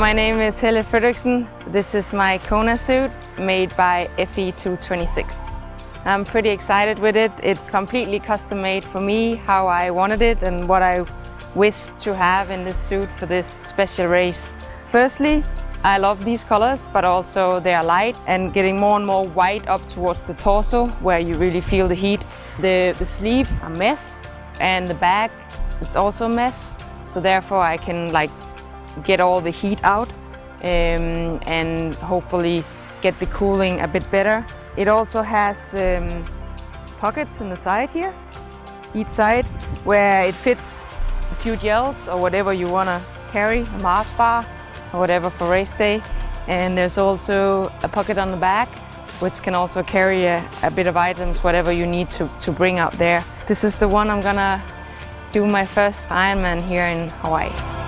My name is Helle Frederiksen. This is my Kona suit made by FE226. I'm pretty excited with it. It's completely custom made for me, how I wanted it and what I wish to have in this suit for this special race. Firstly, I love these colors, but also they are light and getting more and more white up towards the torso where you really feel the heat. The, the sleeves are mess and the back, it's also mess. So therefore I can like get all the heat out um, and hopefully get the cooling a bit better. It also has um, pockets in the side here, each side, where it fits a few gels or whatever you want to carry, a Mars bar or whatever for race day. And there's also a pocket on the back which can also carry a, a bit of items, whatever you need to, to bring out there. This is the one I'm gonna do my first Ironman here in Hawaii.